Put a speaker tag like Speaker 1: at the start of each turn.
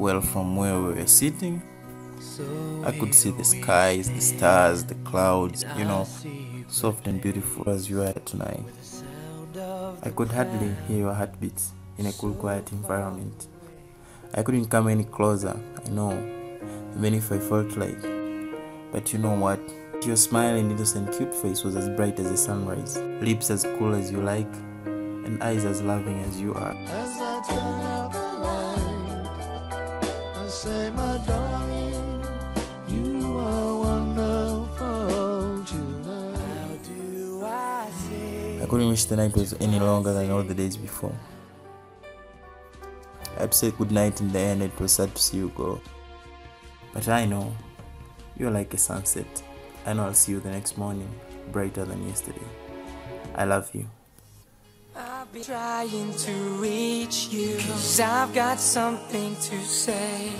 Speaker 1: Well, from where we were sitting, I could see the skies, the stars, the clouds, you know, soft and beautiful as you are tonight. I could hardly hear your heartbeats in a cool, quiet environment. I couldn't come any closer, I know, even if I felt like. But you know what? Your smiling, innocent, cute face was as bright as the sunrise, lips as cool as you like, and eyes as loving as you are.
Speaker 2: Say, my darling, you are wonderful tonight.
Speaker 1: I couldn't wish the night was any longer than all the days before. I'd say goodnight in the end, it was sad to see you go. But I know, you're like a sunset. I know I'll see you the next morning, brighter than yesterday. I love you.
Speaker 3: I've been trying to reach you, cause I've got something to say.